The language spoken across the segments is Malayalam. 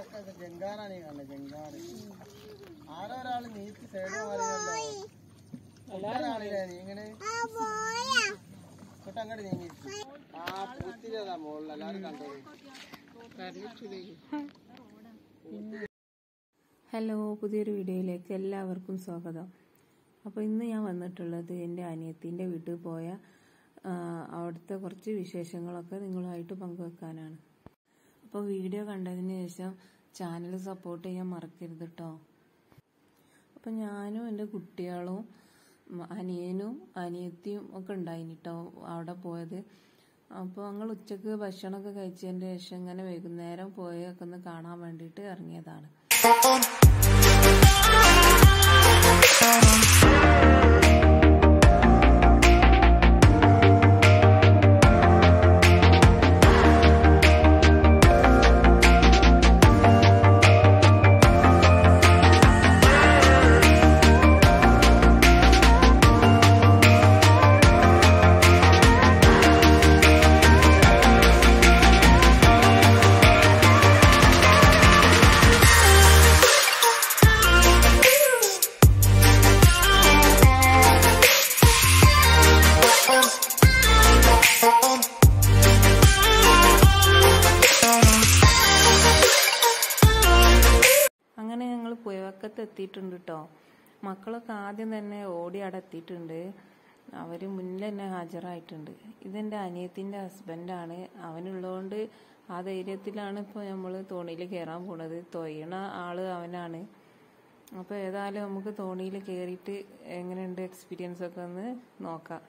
ഇതൊക്കെ ഇത് ജങ്കാറാണ് ഈ കാണുന്നത് ജങ്കാറ് ആരോ ഒരാൾ നീട്ടി സൈഡ് മാറിയല്ലോ ഒരാളില്ലേ നീ ഇങ്ങനെ? തൊട്ട് അങ്ങോട്ട് നീങ്ങി. ആ പൂത്തിരിയതാ മുകളിൽ എല്ലാവരും കണ്ടത് ഹലോ പുതിയൊരു വീഡിയോയിലേക്ക് എല്ലാവർക്കും സ്വാഗതം. അപ്പോൾ ഇന്ന് ഞാൻ വന്നിട്ടുള്ളത് എന്റെ അനിയത്തിന്റെ വീട്ടിൽ പോയ അവിടുത്തെ കുറച്ച് വിശേഷങ്ങളൊക്കെ നിങ്ങളുമായിട്ട് പങ്കുവെക്കാനാണ്. അപ്പോൾ വീഡിയോ കണ്ടതിന് ശേഷം ചാനൽ സപ്പോർട്ട് ചെയ്യാൻ മറക്കരുത് കേട്ടോ അപ്പം ഞാനും എന്റെ കുട്ടികളും അനിയനും അനിയത്തിയും ഒക്കെ ഉണ്ടായിന് കേട്ടോ അവിടെ പോയത്. അപ്പോൾ ഞങ്ങൾ ഉച്ചയ്ക്ക് ഭക്ഷണമൊക്കെ കഴിച്ചതിന്റെ ശേഷം ഇങ്ങനെ വൈകുന്നേരം പോയൊക്കെ ഒന്ന് കാണാൻ വേണ്ടിയിട്ട് ഇറങ്ങിയതാണ്. എത്തിയിട്ടുണ്ട് കേട്ടോ മക്കളൊക്കെ ആദ്യം തന്നെ ഓടി അവിടെ എത്തിയിട്ടുണ്ട് അവർ മുന്നിൽ തന്നെ ഹാജരായിട്ടുണ്ട്. ഇതെന്റെ അനിയത്തിന്റെ ഹസ്ബൻഡാണ്. അവനുള്ളതുകൊണ്ട് ആ ധൈര്യത്തിലാണ് ഇപ്പോൾ നമ്മൾ തോണിയിൽ കയറാൻ പോണത്. തൊയ്യണ ആൾ അവനാണ്. അപ്പോൾ ഏതായാലും നമുക്ക് തോണിയിൽ കയറിയിട്ട് എങ്ങനെയുണ്ട് എക്സ്പീരിയൻസ് ഒക്കെ ഒന്ന് നോക്കാം.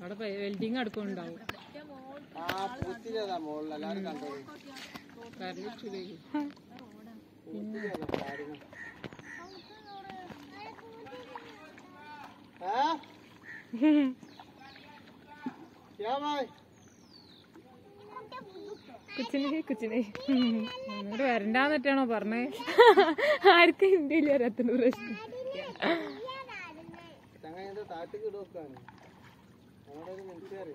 അവിടെ വെൽഡിങ് അടുക്കുന്നുണ്ടാവും? കുച്ചിനെ കുച്ചിനെ. വരണ്ടാന്നിട്ടാണോ പറഞ്ഞേ? ആർക്കും ഇന്ത്യയിൽ വരാത്തൊരു പ്രശ്നം. സ്റ്റാർട്ടിങ് ഇടുവെക്കാണ് അവിടെ മനസ്സിലാറി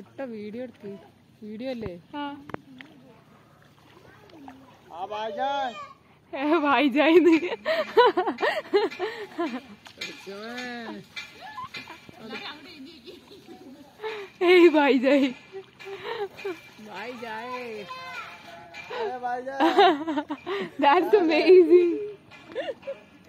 ഇട്ട വീഡിയോ എടുത്ത് വീഡിയോ അല്ലേ വായിജായിന്ന് ഏയ് വായിജായി വായിജായി That's amazing.